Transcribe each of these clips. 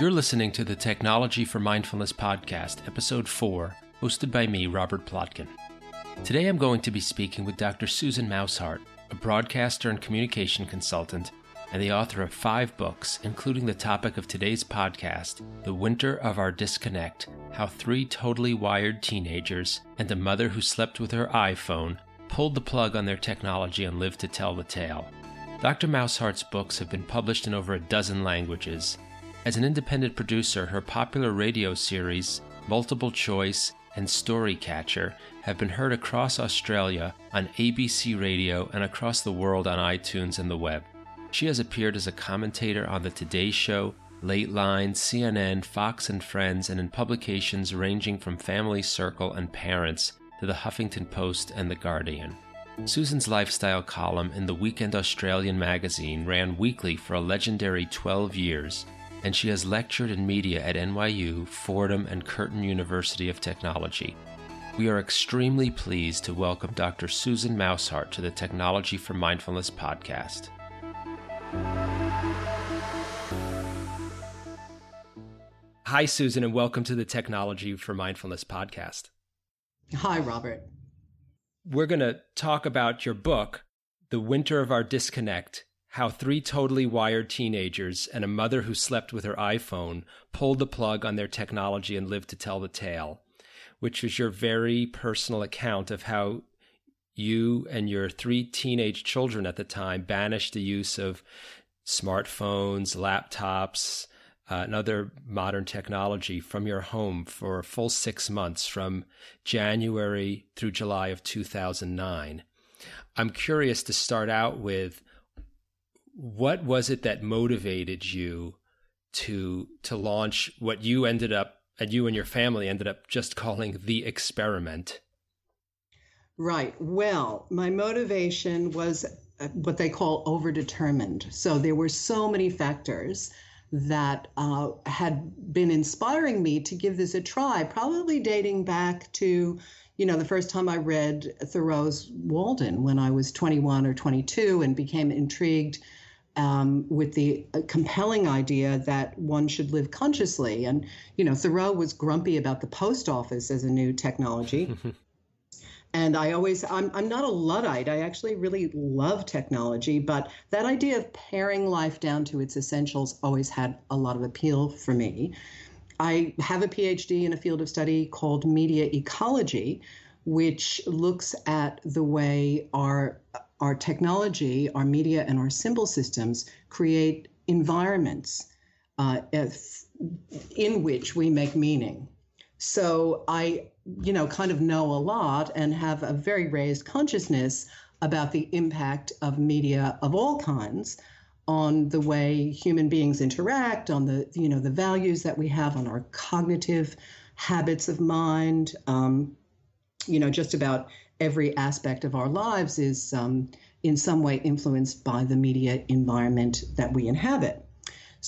You're listening to the Technology for Mindfulness podcast, episode 4, hosted by me, Robert Plotkin. Today I'm going to be speaking with Dr. Susan Maushart, a broadcaster and communication consultant, and the author of five books, including the topic of today's podcast, The Winter of Our Disconnect How Three Totally Wired Teenagers and a Mother Who Slept with Her iPhone pulled the plug on their technology and lived to tell the tale. Dr. Maushart's books have been published in over a dozen languages as an independent producer, her popular radio series, Multiple Choice and Storycatcher, have been heard across Australia on ABC Radio and across the world on iTunes and the web. She has appeared as a commentator on The Today Show, Lateline, CNN, Fox and Friends, and in publications ranging from Family Circle and Parents to The Huffington Post and The Guardian. Susan's lifestyle column in the Weekend Australian magazine ran weekly for a legendary 12 years and she has lectured in media at NYU, Fordham, and Curtin University of Technology. We are extremely pleased to welcome Dr. Susan Maushart to the Technology for Mindfulness podcast. Hi, Susan, and welcome to the Technology for Mindfulness podcast. Hi, Robert. We're going to talk about your book, The Winter of Our Disconnect how three totally wired teenagers and a mother who slept with her iPhone pulled the plug on their technology and lived to tell the tale, which is your very personal account of how you and your three teenage children at the time banished the use of smartphones, laptops, uh, and other modern technology from your home for a full six months from January through July of 2009. I'm curious to start out with what was it that motivated you to to launch what you ended up and you and your family ended up just calling the experiment? Right. Well, my motivation was uh, what they call overdetermined. So there were so many factors that uh, had been inspiring me to give this a try, probably dating back to, you know, the first time I read Thoreau's Walden when I was 21 or 22 and became intrigued um, with the uh, compelling idea that one should live consciously. And, you know, Thoreau was grumpy about the post office as a new technology. and I always, I'm, I'm not a Luddite. I actually really love technology, but that idea of paring life down to its essentials always had a lot of appeal for me. I have a PhD in a field of study called media ecology, which looks at the way our our technology, our media, and our symbol systems create environments uh, in which we make meaning. So I, you know, kind of know a lot and have a very raised consciousness about the impact of media of all kinds on the way human beings interact, on the, you know, the values that we have, on our cognitive habits of mind. Um, you know, just about every aspect of our lives is um, in some way influenced by the media environment that we inhabit.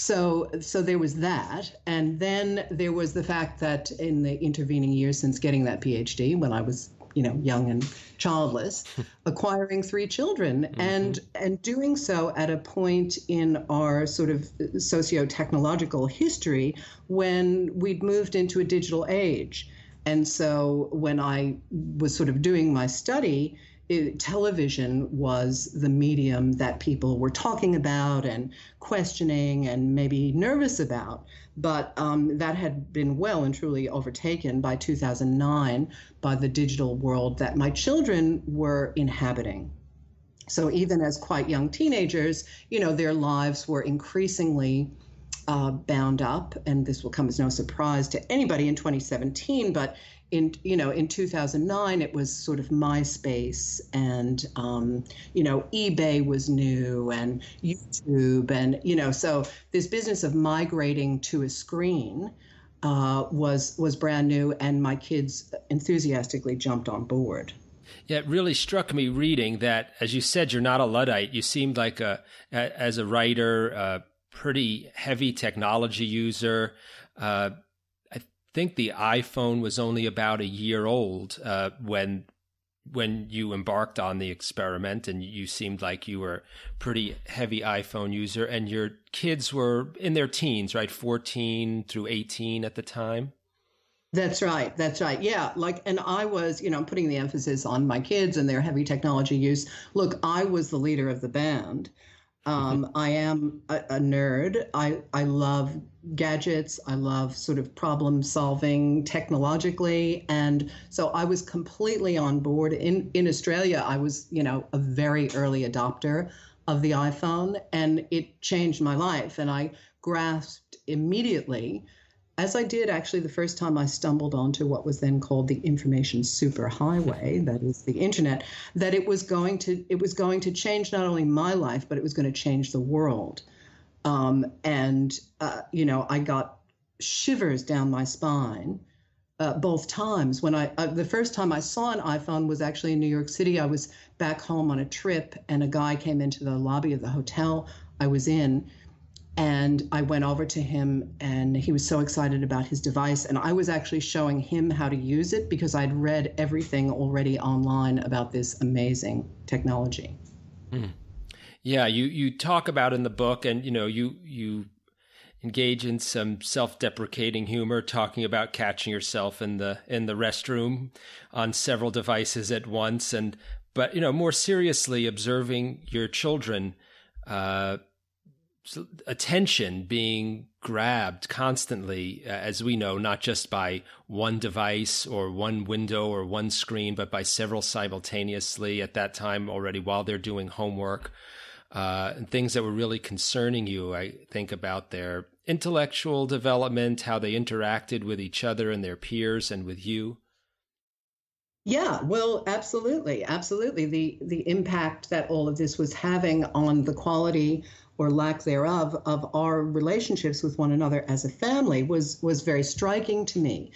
So, so there was that, and then there was the fact that in the intervening years since getting that PhD, when I was, you know, young and childless, acquiring three children, mm-hmm. and and doing so at a point in our sort of socio-technological history when we'd moved into a digital age. And so when I was sort of doing my study, it, television was the medium that people were talking about and questioning and maybe nervous about. But um, that had been well and truly overtaken by 2009 by the digital world that my children were inhabiting. So even as quite young teenagers, you know, their lives were increasingly uh, bound up, and this will come as no surprise to anybody in 2017, but in you know in 2009 it was sort of MySpace and um, you know eBay was new and YouTube and you know so this business of migrating to a screen uh, was was brand new and my kids enthusiastically jumped on board. Yeah, it really struck me reading that, as you said, you're not a luddite. You seemed like a, as a writer, a pretty heavy technology user. Uh, think the iPhone was only about a year old uh, when when you embarked on the experiment and you seemed like you were pretty heavy iPhone user and your kids were in their teens, right? 14 through 18 at the time. That's right. That's right. Yeah. Like, and I was, you know, i'm putting the emphasis on my kids and their heavy technology use. Look, I was the leader of the band. Um. I am a, a, nerd. I, I love gadgets. I love sort of problem solving technologically. And so I was completely on board. In, in Australia, I was, you know, a very early adopter of the iPhone, and it changed my life. And I grasped immediately as I did actually the first time I stumbled onto what was then called the information superhighway, that is the internet, that it was going to it was going to change not only my life, but it was going to change the world. Um, and uh, you know, I got shivers down my spine uh, both times. When I uh, the first time I saw an iPhone was actually in New York City. I was back home on a trip, and a guy came into the lobby of the hotel I was in and I went over to him, and he was so excited about his device. And I was actually showing him how to use it because I'd read everything already online about this amazing technology. Mm. Yeah, you you talk about in the book, and you know you you engage in some self-deprecating humor, talking about catching yourself in the in the restroom on several devices at once, and but you know more seriously observing your children. Uh, attention being grabbed constantly, uh, as we know, not just by one device or one window or one screen, but by several simultaneously at that time already while they're doing homework. Uh, and things that were really concerning you, I think about their intellectual development, how they interacted with each other and their peers and with you. Yeah, well, absolutely, absolutely. The the impact that all of this was having on the quality or lack thereof of our relationships with one another as a family was was very striking to me.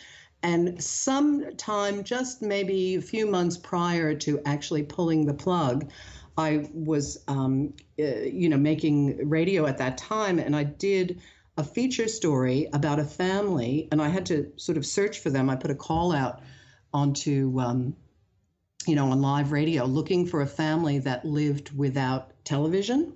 And sometime just maybe a few months prior to actually pulling the plug i was um, uh, you know making radio at that time and i did a feature story about a family and i had to sort of search for them. I put a call out onto um, you know on live radio looking for a family that lived without television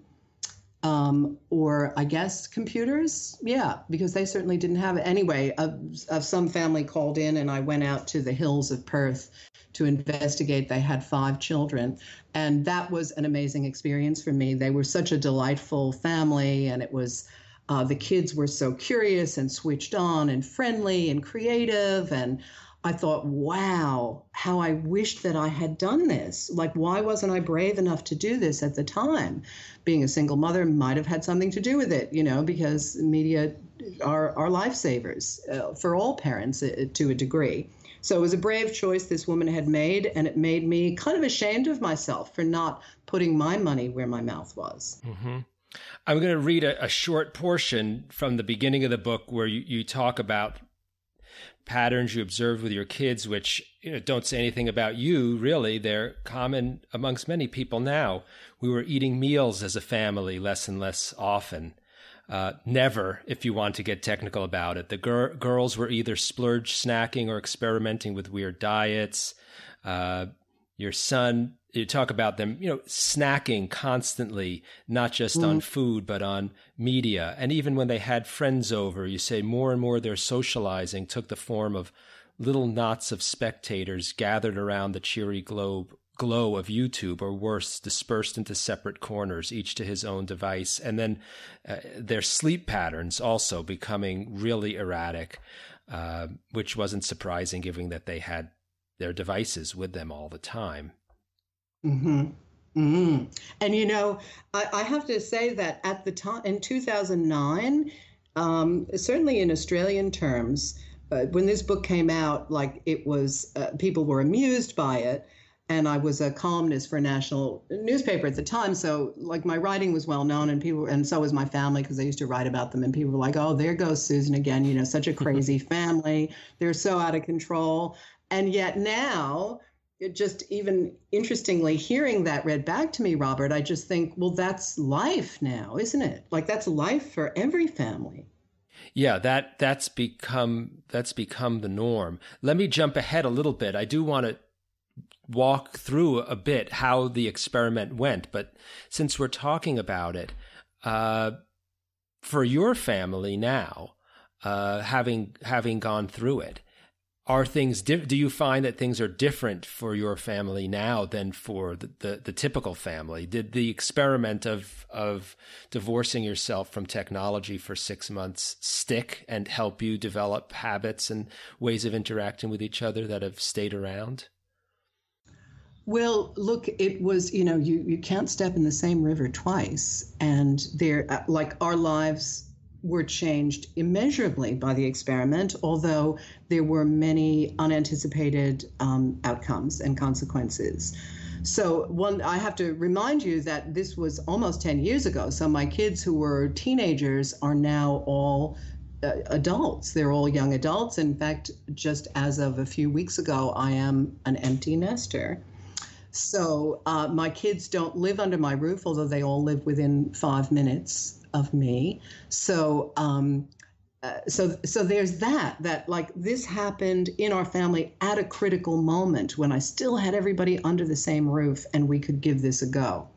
um, or I guess computers. Yeah, because they certainly didn't have it. Anyway, of, some family called in, and I went out to the hills of Perth to investigate. They had five children, and that was an amazing experience for me. They were such a delightful family, and it was. Uh, the kids were so curious and switched on and friendly and creative and I thought, wow, how I wished that I had done this. Like, why wasn't I brave enough to do this at the time? Being a single mother might have had something to do with it, you know, because media are, are lifesavers uh, for all parents uh, to a degree. So it was a brave choice this woman had made, and it made me kind of ashamed of myself for not putting my money where my mouth was. Mm-hmm. I'm going to read a, a, short portion from the beginning of the book where you, you talk about patterns you observe with your kids, which you know, don't say anything about you, really. They're common amongst many people now. We were eating meals as a family less and less often. Uh, never, if you want to get technical about it. The gir- girls were either splurge snacking or experimenting with weird diets. Uh, your son you talk about them, you know, snacking constantly, not just mm. on food, but on media. And even when they had friends over, you say more and more their socializing took the form of little knots of spectators gathered around the cheery globe glow of YouTube, or worse, dispersed into separate corners, each to his own device. And then uh, their sleep patterns also becoming really erratic, uh, which wasn't surprising given that they had their devices with them all the time. Mm-hmm. Mm-hmm. And you know, I, I, have to say that at the time in 2009, um, certainly in Australian terms, uh, when this book came out, like it was, uh, people were amused by it. And I was a columnist for a national newspaper at the time, so like my writing was well known, and people, and so was my family because I used to write about them. And people were like, "Oh, there goes Susan again! You know, such a crazy family. They're so out of control." And yet now, it just even interestingly hearing that read back to me robert i just think well that's life now isn't it? Like that's life for every family. Yeah that that's become that's become the norm. Let me jump ahead a little bit. I do want to walk through a bit how the experiment went. But since we're talking about it, uh, for your family now, uh, having having gone through it, are things do you find that things are different for your family now than for the, the, the, typical family did the experiment of of divorcing yourself from technology for six months stick and help you develop habits and ways of interacting with each other that have stayed around well, look, it was, you know, you, you can't step in the same river twice. And there, uh, like our lives were changed immeasurably by the experiment, although there were many unanticipated um, outcomes and consequences. So one, I have to remind you that this was almost 10 years ago. So my kids who were teenagers are now all uh, adults. They're all young adults. In fact, just as of a few weeks ago, I am an empty nester. So uh, my kids don't live under my roof, although they all live within five minutes of me. So, um, uh, so, so there's that. That like this happened in our family at a critical moment when I still had everybody under the same roof, and we could give this a go.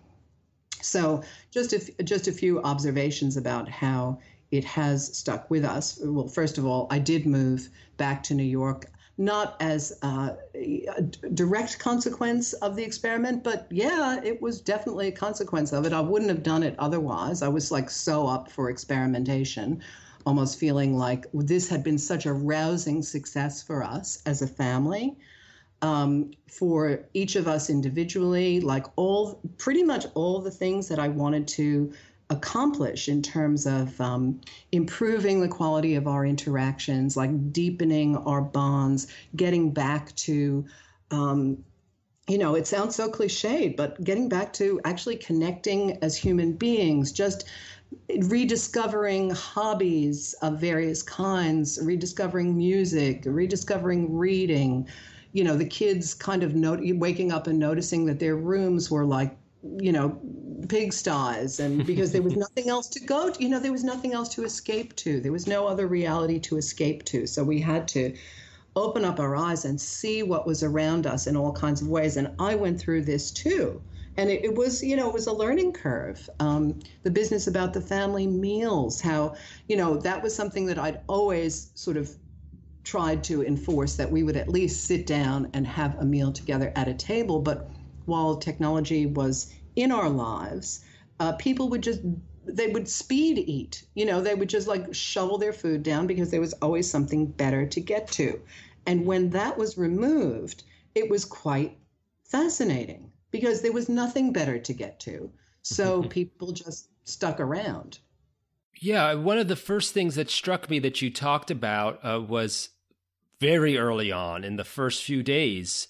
So, just a, just a few observations about how it has stuck with us. Well, first of all, I did move back to New York not as uh, a direct consequence of the experiment, but yeah, it was definitely a consequence of it. I wouldn't have done it otherwise. I was like so up for experimentation, almost feeling like this had been such a rousing success for us as a family. Um, for each of us individually, like all pretty much all the things that I wanted to accomplish in terms of um, improving the quality of our interactions, like deepening our bonds, getting back to, um, you know, it sounds so cliched, but getting back to actually connecting as human beings, just rediscovering hobbies of various kinds, rediscovering music, rediscovering reading. You know, the kids kind of not- waking up and noticing that their rooms were like you know, pigsties, and because there was nothing else to go to, you know, there was nothing else to escape to. There was no other reality to escape to. So we had to open up our eyes and see what was around us in all kinds of ways. And I went through this too. And it, it was, you know, it was a learning curve. Um, the business about the family meals, how, you know, that was something that I'd always sort of tried to enforce that we would at least sit down and have a meal together at a table. But while technology was in our lives, uh, people would just they would speed eat. You know, they would just like shovel their food down because there was always something better to get to. And when that was removed, it was quite fascinating because there was nothing better to get to. So people just stuck around. Yeah, one of the first things that struck me that you talked about uh, was very early on in the first few days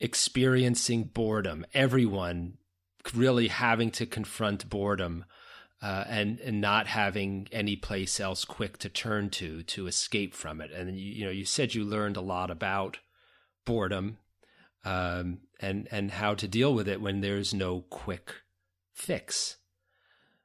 experiencing boredom, everyone really having to confront boredom uh, and and not having any place else quick to turn to to escape from it. And you, you know, you said you learned a lot about boredom um, and and how to deal with it when there's no quick fix.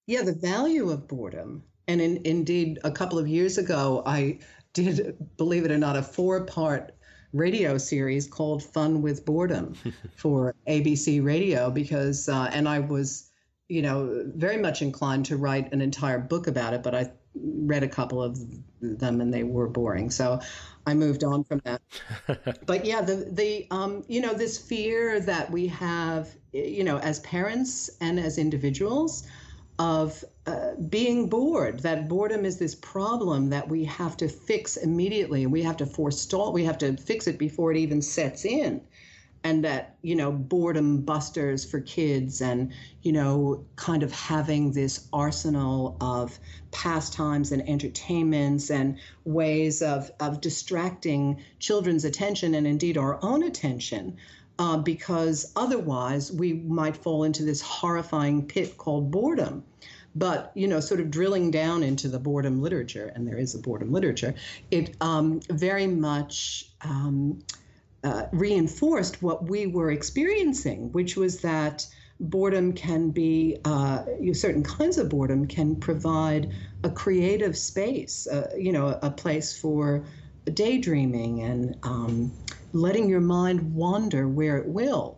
Yeah, the value of boredom. And in, indeed, a couple of years ago, I did, believe it or not, a four part radio series called Fun with Boredom for ABC Radio because, uh, and I was, you know, very much inclined to write an entire book about it, but I read a couple of them and they were boring. So I moved on from that. but yeah, the, the, um, you know, this fear that we have, you know, as parents and as individuals of uh, being bored that boredom is this problem that we have to fix immediately. We have to forestall we have to fix it before it even sets in. And that you know boredom busters for kids and you know kind of having this arsenal of pastimes and entertainments and ways of of distracting children's attention and indeed our own attention uh, because otherwise we might fall into this horrifying pit called boredom. But you know, sort of drilling down into the boredom literature, and there is a boredom literature, it um, very much um, uh, reinforced what we were experiencing, which was that boredom can be uh, certain kinds of boredom can provide a creative space, uh, you know, a place for daydreaming and um, letting your mind wander where it will.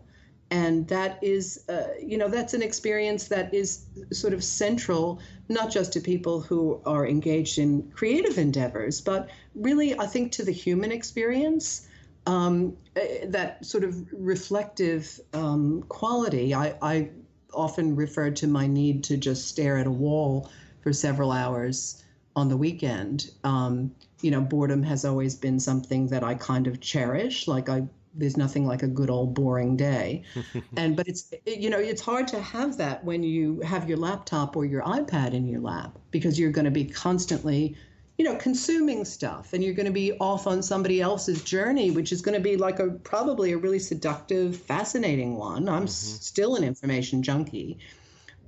And that is, uh, you know, that's an experience that is sort of central, not just to people who are engaged in creative endeavors, but really, I think, to the human experience. Um, eh, that sort of reflective um, quality. I, I often refer to my need to just stare at a wall for several hours on the weekend. Um, you know, boredom has always been something that I kind of cherish. Like I, there's nothing like a good old boring day, and but it's you know it's hard to have that when you have your laptop or your iPad in your lap because you're going to be constantly you know consuming stuff and you're going to be off on somebody else's journey which is going to be like a probably a really seductive fascinating one i'm mm-hmm. still an information junkie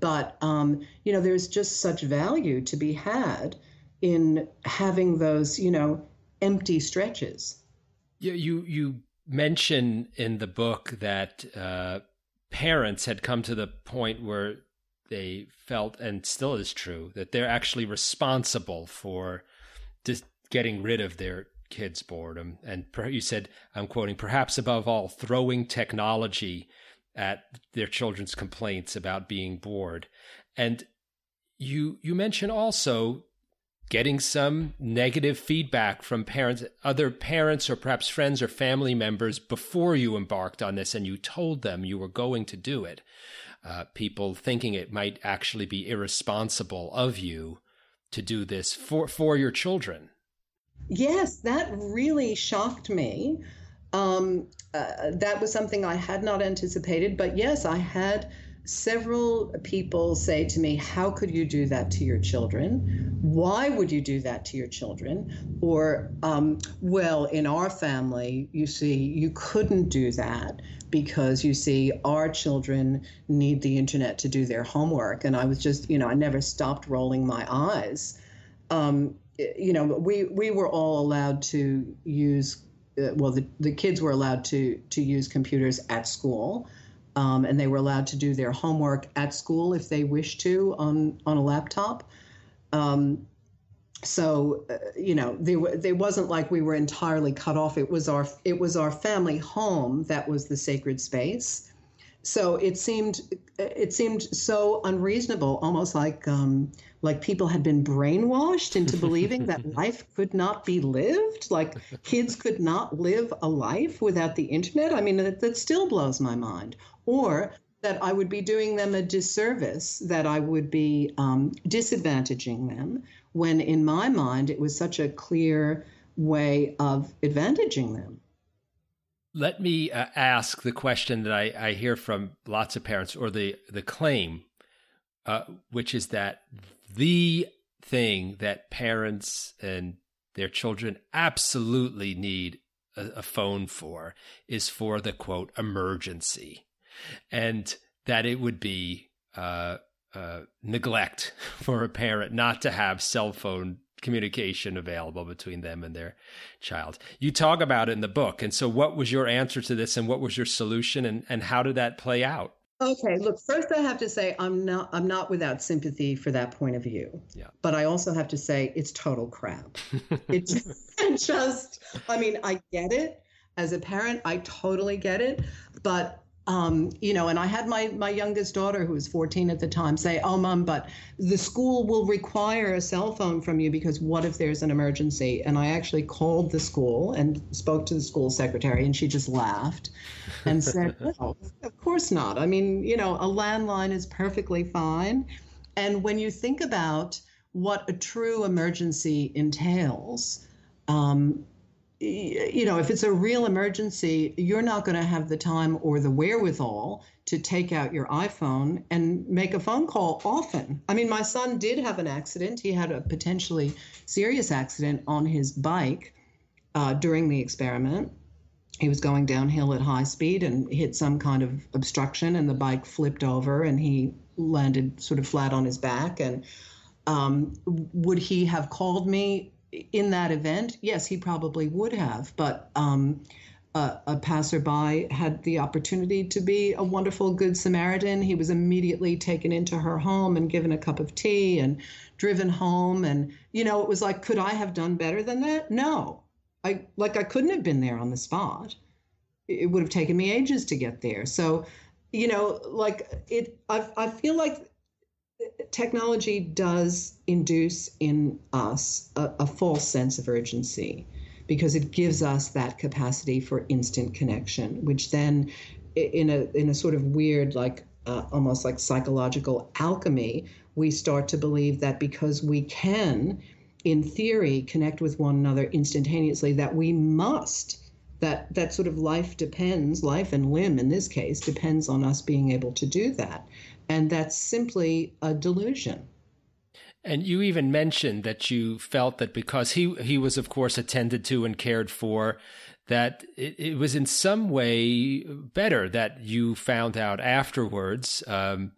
but um, you know there's just such value to be had in having those, you know, empty stretches. Yeah, you you mention in the book that uh, parents had come to the point where they felt, and still is true, that they're actually responsible for just getting rid of their kids' boredom. And you said, I'm quoting, perhaps above all, throwing technology at their children's complaints about being bored. And you you mention also getting some negative feedback from parents, other parents, or perhaps friends or family members before you embarked on this and you told them you were going to do it. Uh, people thinking it might actually be irresponsible of you to do this for, for your children. Yes, that really shocked me. Um, uh, that was something I had not anticipated, but yes, I had several people say to me, How could you do that to your children? Why would you do that to your children? Or, um, Well, in our family, you see, you couldn't do that because you see, our children need the internet to do their homework. And I was just, you know, I never stopped rolling my eyes. Um, you know, we, we were all allowed to use, uh, well, the, the kids were allowed to, to use computers at school um, and they were allowed to do their homework at school if they wished to on on a laptop. Um, so uh, you know there there wasn't like we were entirely cut off. It was our it was our family home that was the sacred space. So it seemed it seemed so unreasonable, almost like um, like people had been brainwashed into believing that life could not be lived, like kids could not live a life without the internet. I mean, that, that still blows my mind or that I would be doing them a disservice, that I would be um, disadvantaging them, when in my mind it was such a clear way of advantaging them. Let me uh, ask the question that I, I, hear from lots of parents, or the, the claim, uh, which is that the thing that parents and their children absolutely need a, a phone for is for the quote emergency and that it would be uh, uh, neglect for a parent not to have cell phone communication available between them and their child. You talk about it in the book. And so, what was your answer to this, and what was your solution, and, and how did that play out? Okay, look, first I have to say I'm not I'm not without sympathy for that point of view. Yeah. But I also have to say it's total crap. it's just I mean, I get it. As a parent, I totally get it, but um, you know, and I had my my youngest daughter, who was 14 at the time, say, "Oh, mom, but the school will require a cell phone from you because what if there's an emergency?" And I actually called the school and spoke to the school secretary, and she just laughed and said, "Well, of course not. I mean, you know, a landline is perfectly fine." And when you think about what a true emergency entails, um, you know, if it's a real emergency, you're not going to have the time or the wherewithal to take out your iPhone and make a phone call often. I mean, my son did have an accident. He had a potentially serious accident on his bike uh, during the experiment. He was going downhill at high speed and hit some kind of obstruction, and the bike flipped over and he landed sort of flat on his back. And um, would he have called me? In that event, yes, he probably would have, but um, a, a, passerby had the opportunity to be a wonderful Good Samaritan. He was immediately taken into her home and given a cup of tea and driven home. And, you know, it was like, could I have done better than that? No. I like I couldn't have been there on the spot. It would have taken me ages to get there. So, you know, like it I I feel like technology does induce in us a, a false sense of urgency because it gives us that capacity for instant connection, which then in a in a sort of weird like uh, almost like psychological alchemy, we start to believe that because we can, in theory, connect with one another instantaneously, that we must. That that sort of life depends, life and limb in this case depends on us being able to do that, and that's simply a delusion. And you even mentioned that you felt that because he he was of course attended to and cared for, that it, it was in some way better that you found out afterwards. Um,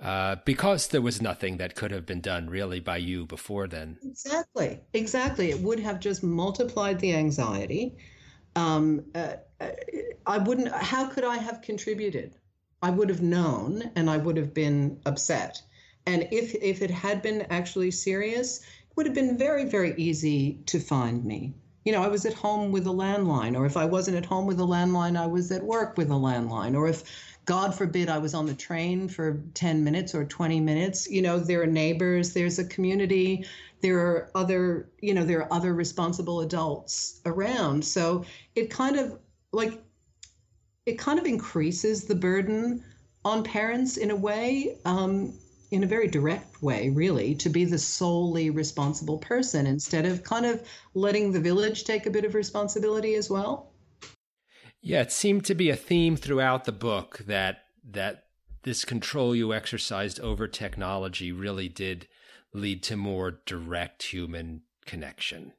uh, because there was nothing that could have been done really by you before then. Exactly, exactly. It would have just multiplied the anxiety. Um, uh, I wouldn't. How could I have contributed? I would have known, and I would have been upset. And if if it had been actually serious, it would have been very very easy to find me you know, I was at home with a landline, or if I wasn't at home with a landline, I was at work with a landline, or if God forbid I was on the train for 10 minutes or 20 minutes, you know, there are neighbors, there's a community, there are other, you know, there are other responsible adults around. So it kind of like, it kind of increases the burden on parents in a way. Um, in a very direct way, really, to be the solely responsible person instead of kind of letting the village take a bit of responsibility as well. Yeah, it seemed to be a theme throughout the book that that this control you exercised over technology really did lead to more direct human connection.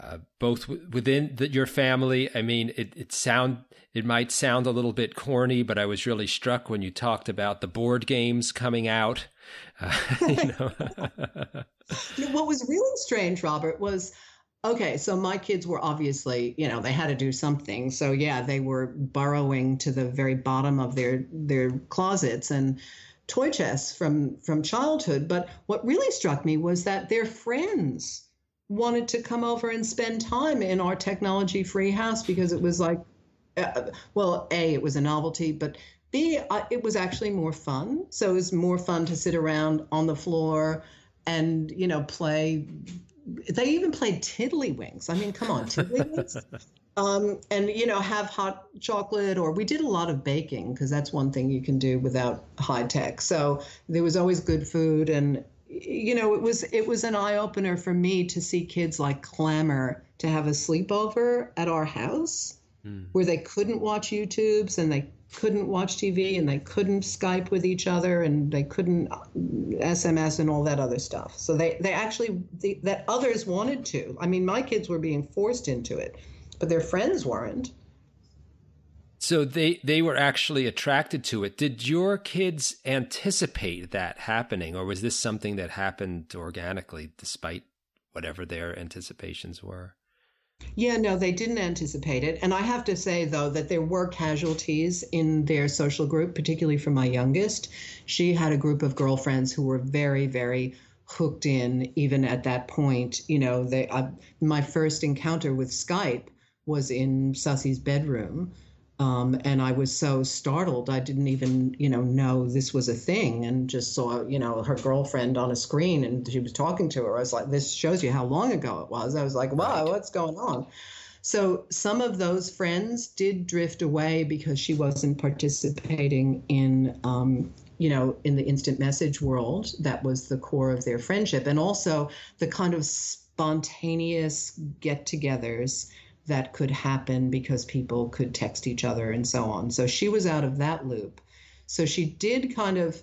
Uh, both w- within the, your family. I mean, it, it sound it might sound a little bit corny, but I was really struck when you talked about the board games coming out. Uh, you know. what was really strange, Robert, was okay. So my kids were obviously, you know, they had to do something. So yeah, they were borrowing to the very bottom of their their closets and toy chests from from childhood. But what really struck me was that their friends wanted to come over and spend time in our technology free house because it was like, uh, well, A, it was a novelty, but B, uh, it was actually more fun. So it was more fun to sit around on the floor and, you know, play. They even played tiddlywinks. I mean, come on, tiddlywinks. Um, and you know have hot chocolate or we did a lot of baking because that's one thing you can do without high tech so there was always good food and you know, it was it was an eye opener for me to see kids like clamor to have a sleepover at our house mm. where they couldn't watch YouTubes and they couldn't watch TV and they couldn't Skype with each other and they couldn't SMS uh, and all that other stuff. So they they actually the, that others wanted to. I mean, my kids were being forced into it, but their friends weren't. So they they were actually attracted to it. Did your kids anticipate that happening or was this something that happened organically despite whatever their anticipations were? Yeah, no, they didn't anticipate it. And I have to say, though, that there were casualties in their social group, particularly for my youngest. She had a group of girlfriends who were very, very hooked in, even at that point. You know, they, uh, my first encounter with Skype was in Sussie's bedroom um, and I was so startled. I didn't even, you know, know this was a thing and just saw, you know, her girlfriend on a screen and she was talking to her. I was like, this shows you how long ago it was. I was like, wow, what's going on? So some of those friends did drift away because she wasn't participating in, um, you know, in the instant message world. That was the core of their friendship. And also the kind of spontaneous get togethers that could happen because people could text each other and so on. So she was out of that loop. So she did kind of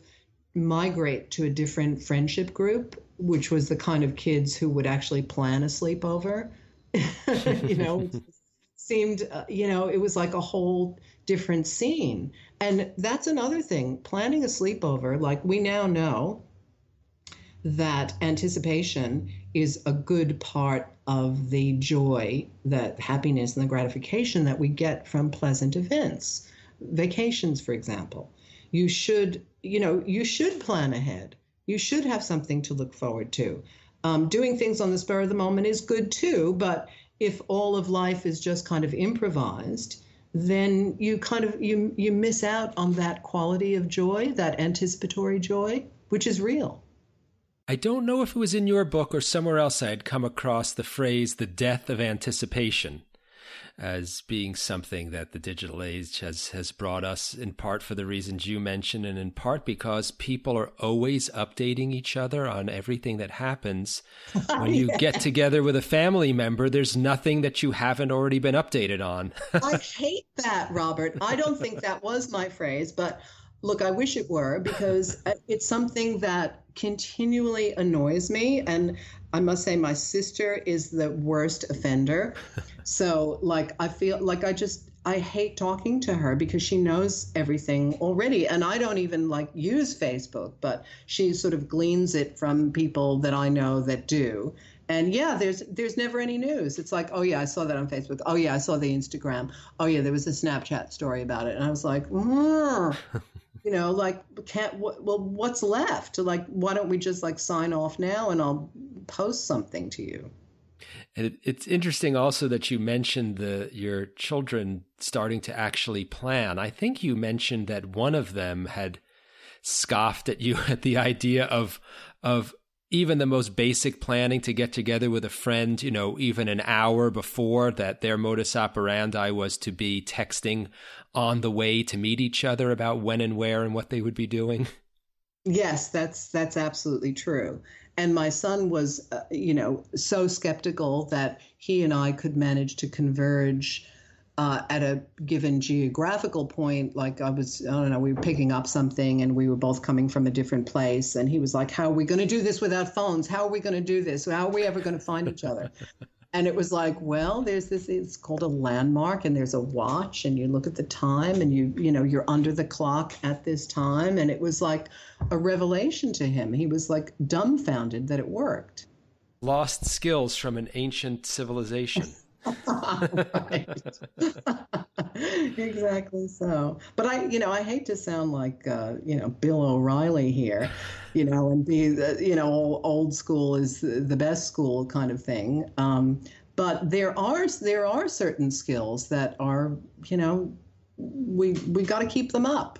migrate to a different friendship group, which was the kind of kids who would actually plan a sleepover. you know, seemed, uh, you know, it was like a whole different scene. And that's another thing planning a sleepover, like we now know that anticipation is a good part of the joy, that happiness, and the gratification that we get from pleasant events. Vacations, for example. You should, you know, you should plan ahead. You should have something to look forward to. Um, doing things on the spur of the moment is good too, but if all of life is just kind of improvised, then you kind of you you miss out on that quality of joy, that anticipatory joy, which is real. I don't know if it was in your book or somewhere else I had come across the phrase the death of anticipation as being something that the digital age has has brought us in part for the reasons you mentioned and in part because people are always updating each other on everything that happens when you yeah. get together with a family member there's nothing that you haven't already been updated on i hate that robert i don't think that was my phrase but look i wish it were because it's something that continually annoys me and I must say my sister is the worst offender. so like I feel like I just I hate talking to her because she knows everything already and I don't even like use Facebook, but she sort of gleans it from people that I know that do. And yeah, there's there's never any news. It's like, oh yeah, I saw that on Facebook. Oh yeah, I saw the Instagram. Oh yeah, there was a Snapchat story about it, and I was like, mm you know like can't well what's left? Like why don't we just like sign off now and i'll post something to you? And it's interesting also that you mentioned the your children starting to actually plan. I think you mentioned that one of them had scoffed at you at the idea of of even the most basic planning to get together with a friend, you know, even an hour before that their modus operandi was to be texting on the way to meet each other about when and where and what they would be doing. Yes, that's that's absolutely true. And my son was, uh, you know, so skeptical that he and I could manage to converge uh, at a given geographical point, like I was, I don't know, we were picking up something and we were both coming from a different place. And he was like, How are we going to do this without phones? How are we going to do this? How are we ever going to find each other? and it was like, Well, there's this, it's called a landmark and there's a watch and you look at the time and you, you know, you're under the clock at this time. And it was like a revelation to him. He was like dumbfounded that it worked. Lost skills from an ancient civilization. exactly so. But I, you know, I hate to sound like, uh, you know, Bill O'Reilly here, you know, and be, the, you know, old school is the best school kind of thing. Um, but there are there are certain skills that are, you know, we we got to keep them up,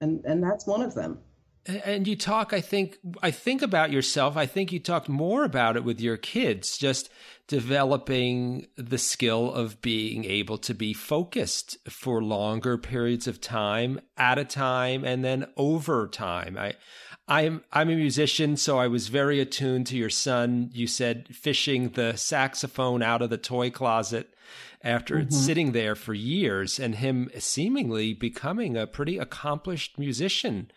and and that's one of them. And you talk, I think, I think about yourself. I think you talked more about it with your kids, just developing the skill of being able to be focused for longer periods of time at a time and then over time. I, I'm I'm a musician, so I was very attuned to your son. You said fishing the saxophone out of the toy closet after mm-hmm. sitting there for years, and him seemingly becoming a pretty accomplished musician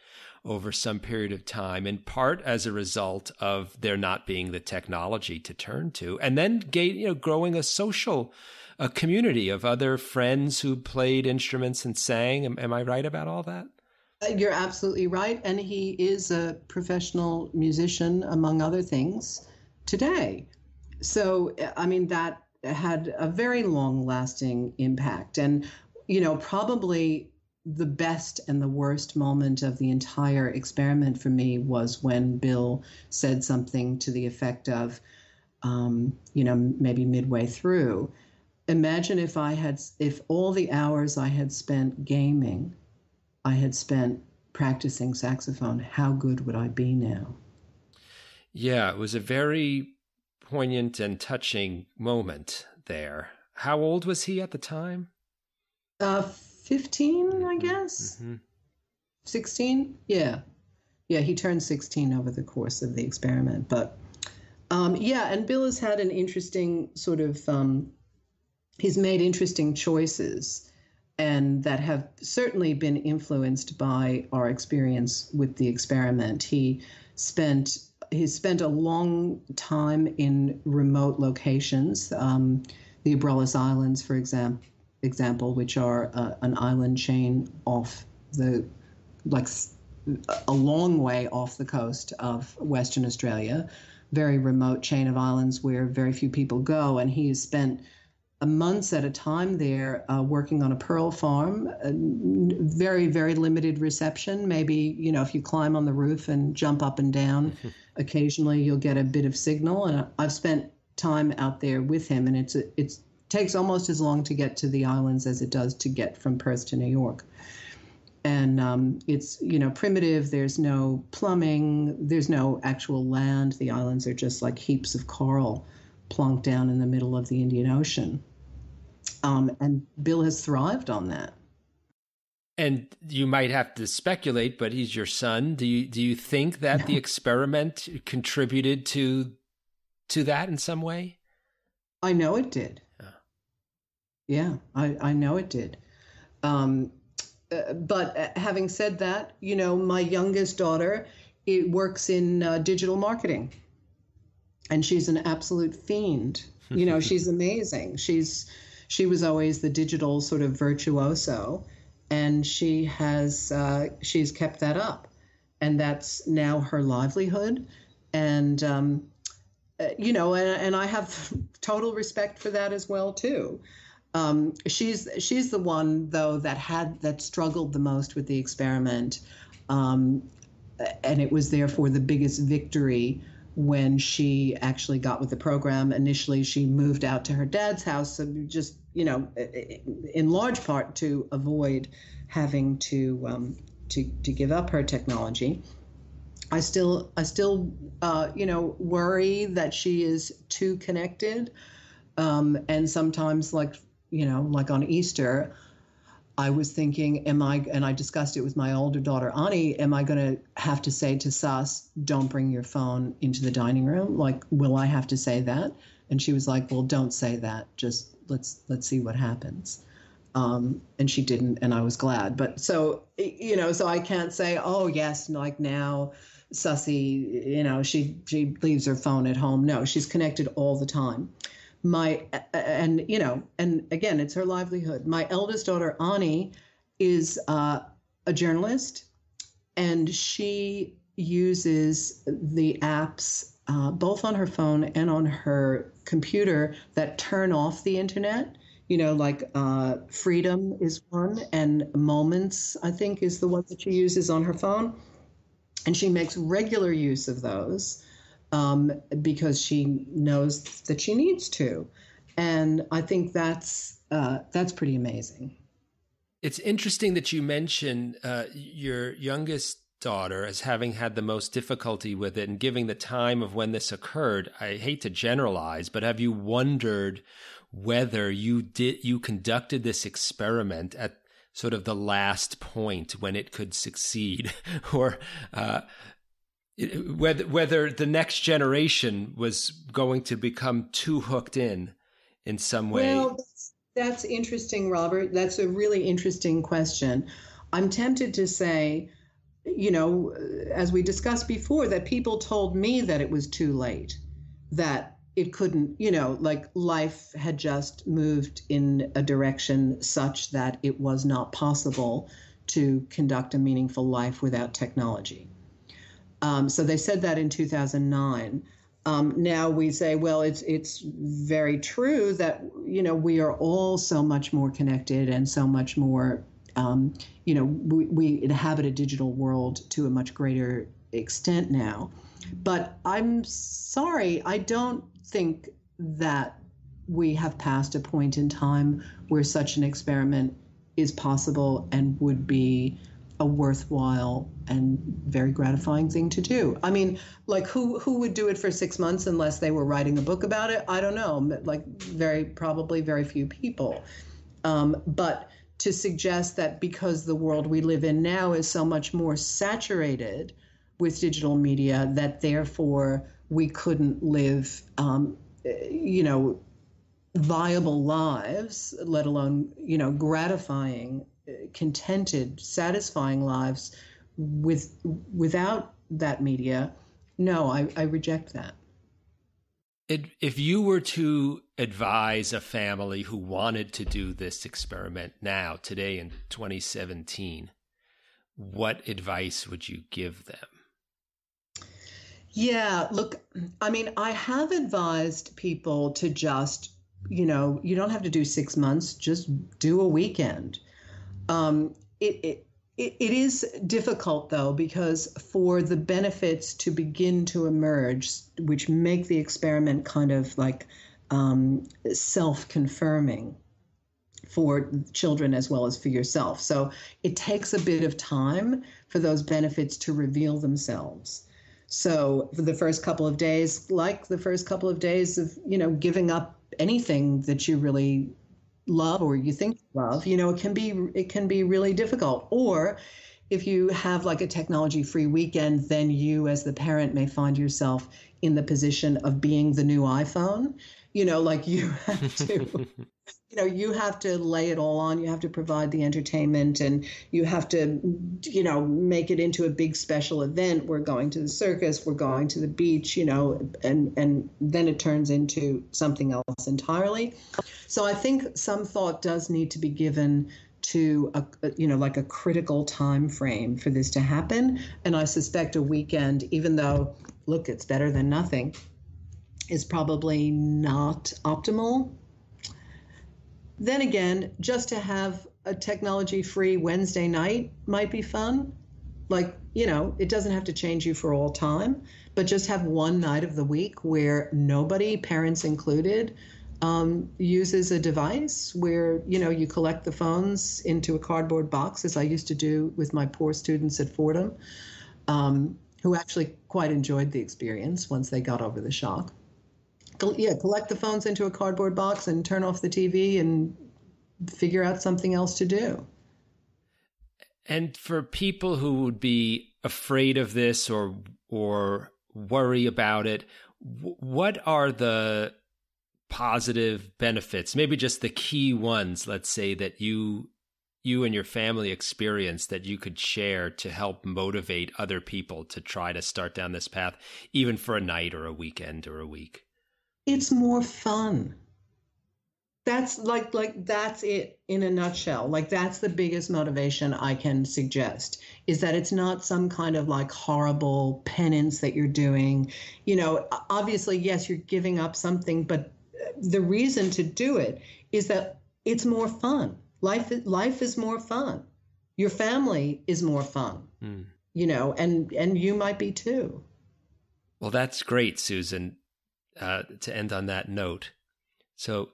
over some period of time, in part as a result of there not being the technology to turn to, and then you know growing a social a community of other friends who played instruments and sang. Am, am I right about all that? Uh, you're absolutely right, and he is a professional musician, among other things, today. So, I mean, that had a very long lasting impact. And, you know, probably the best and the worst moment of the entire experiment for me was when Bill said something to the effect of, um, you know, maybe midway through, imagine if I had, if all the hours I had spent gaming, I had spent practicing saxophone, how good would I be now? Yeah, it was a very poignant and touching moment there. How old was he at the time? Uh, 15, I mm-hmm. guess. Mm-hmm. 16? Yeah. Yeah, he turned 16 over the course of the experiment. But um, yeah, and Bill has had an interesting sort of, um, he's made interesting choices and that have certainly been influenced by our experience with the experiment. He spent he spent a long time in remote locations, um, the Abrolhos Islands, for example, example, which are uh, an island chain off the, like a long way off the coast of Western Australia, very remote chain of islands where very few people go. And he has spent months at a time there uh, working on a pearl farm, uh, very, very limited reception. Maybe, you know, if you climb on the roof and jump up and down occasionally you'll get a bit of signal. And I've spent time out there with him, and it's it takes almost as long to get to the islands as it does to get from Perth to New York. And um, it's you know primitive. There's no plumbing. There's no actual land. The islands are just like heaps of coral plonked down in the middle of the Indian Ocean. Um, and Bill has thrived on that. And you might have to speculate, but he's your son. Do you do you think that the experiment contributed to to that in some way? I know it did. Yeah, I, I know it did. Um, uh, but uh, having said that, you know, my youngest daughter it works in uh, digital marketing, and she's an absolute fiend. You know, she's amazing. She's she was always the digital sort of virtuoso, and she has uh, she's kept that up, and that's now her livelihood. And um, uh, you know, and, and I have total respect for that as well too. Um, she's she's the one though that had that struggled the most with the experiment, um, and it was therefore the biggest victory when she actually got with the program. Initially, she moved out to her dad's house, so just you know, in large part to avoid having to um, to to give up her technology. I still I still uh, you know worry that she is too connected, um, and sometimes like you know like on Easter, I was thinking, am I? And I discussed it with my older daughter Ani. Am I going to have to say to Sas, don't bring your phone into the dining room? Like, will I have to say that? And she was like, well, don't say that. Just let's let's see what happens. Um, and she didn't, and I was glad. But so you know, so I can't say, oh yes, like now Sussy, you know, she she leaves her phone at home. No, she's connected all the time. My and you know, and again, it's her livelihood. My eldest daughter Ani is uh, a journalist, and she uses the apps uh, both on her phone and on her computer that turn off the internet. You know, like uh, Freedom is one, and Moments, I think, is the one that she uses on her phone and she makes regular use of those um, because she knows that she needs to. And I think that's uh, that's pretty amazing. It's interesting that you mention uh, your youngest daughter as having had the most difficulty with it and giving the time of when this occurred. I hate to generalize, but have you wondered whether you did you conducted this experiment at sort of the last point when it could succeed, or uh, whether whether the next generation was going to become too hooked in in some way. Well, that's, that's interesting, Robert. That's a really interesting question. I'm tempted to say, you know, as we discussed before, that people told me that it was too late, that it couldn't, you know, like life had just moved in a direction such that it was not possible to conduct a meaningful life without technology. Um, so they said that in 2009. Um, now we say, well, it's it's very true that you know we are all so much more connected and so much more, um, you know, we, we inhabit a digital world to a much greater extent now. But I'm sorry, I don't think that we have passed a point in time where such an experiment is possible and would be a worthwhile and very gratifying thing to do. I mean, like who who would do it for 6 months unless they were writing a book about it? I don't know, like very probably very few people. Um, but to suggest that because the world we live in now is so much more saturated with digital media that therefore we couldn't live, um, you know, viable lives, let alone, you know, gratifying, contented, satisfying lives with without that media. No, I, I reject that. It, if you were to advise a family who wanted to do this experiment now, today in 2017, what advice would you give them? Yeah, look, I mean, I have advised people to just, you know, you don't have to do six months, just do a weekend. Um, it, it it, is difficult though because for the benefits to begin to emerge, which make the experiment kind of like um, self-confirming for children as well as for yourself. So it takes a bit of time for those benefits to reveal themselves. So for the first couple of days, like the first couple of days of, you know, giving up anything that you really love or you think love, you know, it can be it can be really difficult. Or if you have like a technology free weekend, then you as the parent may find yourself in the position of being the new iPhone. You know, like you have to you know you have to lay it all on you have to provide the entertainment and you have to you know make it into a big special event. We're going to the circus we're going to the beach you know and and then it turns into something else entirely. So i think some thought does need to be given to a you know like a critical time frame for this to happen. And i suspect a weekend even though look it's better than nothing is probably not optimal then again, just to have a technology free Wednesday night might be fun. Like, you know, it doesn't have to change you for all time, but just have one night of the week where nobody, parents included, um, uses a device where, you know, you collect the phones into a cardboard box, as I used to do with my poor students at Fordham, um, who actually quite enjoyed the experience once they got over the shock yeah, collect the phones into a cardboard box and turn off the TV and figure out something else to do. And for people who would be afraid of this or or worry about it, what are the positive benefits? Maybe just the key ones, let's say that you you and your family experienced that you could share to help motivate other people to try to start down this path even for a night or a weekend or a week it's more fun. That's like like that's it in a nutshell. Like that's the biggest motivation i can suggest is that it's not some kind of like horrible penance that you're doing. You know obviously yes you're giving up something but the reason to do it is that it's more fun. Life life is more fun. Your family is more fun mm. you know and and you might be too. Well that's great susan uh, to end on that note. So,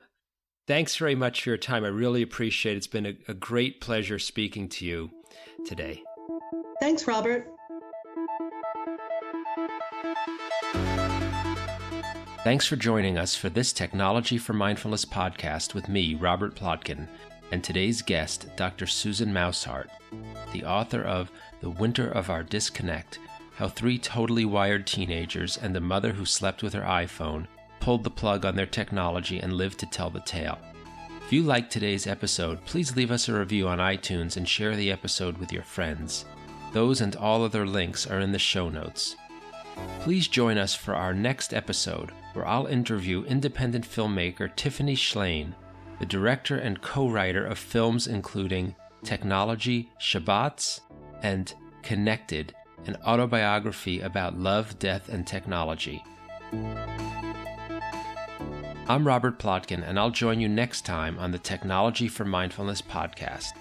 thanks very much for your time. I really appreciate it. It's been a, a great pleasure speaking to you today. Thanks, Robert. Thanks for joining us for this Technology for Mindfulness podcast with me, Robert Plotkin, and today's guest, Dr. Susan Maushart, the author of The Winter of Our Disconnect how three totally wired teenagers and the mother who slept with her iPhone pulled the plug on their technology and lived to tell the tale. If you liked today's episode, please leave us a review on iTunes and share the episode with your friends. Those and all other links are in the show notes. Please join us for our next episode, where I'll interview independent filmmaker Tiffany Shlain, the director and co writer of films including Technology, Shabbats, and Connected an autobiography about love, death, and technology. I'm Robert Plotkin, and I'll join you next time on the Technology for Mindfulness podcast.